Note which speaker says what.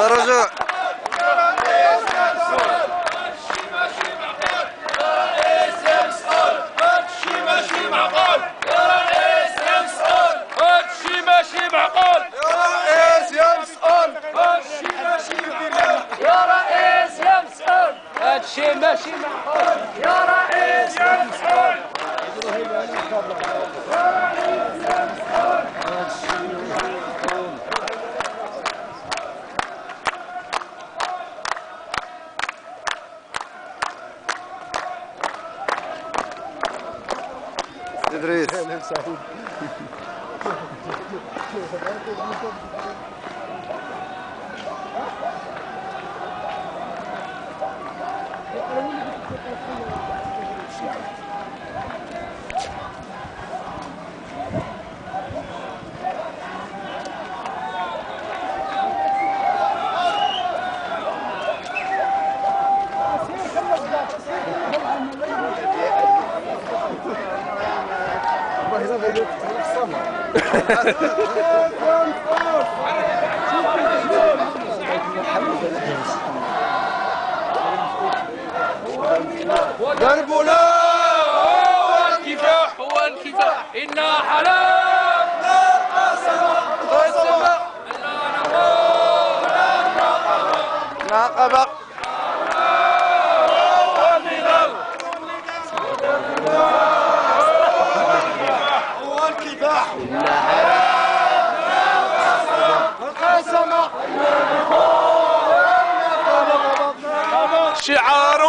Speaker 1: لا رجوع. معقول؟ يا رئيس يا مسؤول هادشي ماشي معقول!
Speaker 2: يا رئيس يا مسؤول
Speaker 1: هادشي ماشي معقول يا رئيس يا مسؤول هادشي ماشي معقول يا رئيس يا مسؤول
Speaker 2: Andrés, Helen, saúde. Agora دربنا
Speaker 1: هو الكفاح هو الكفاح إنا حلال
Speaker 2: ناقبة
Speaker 1: شعار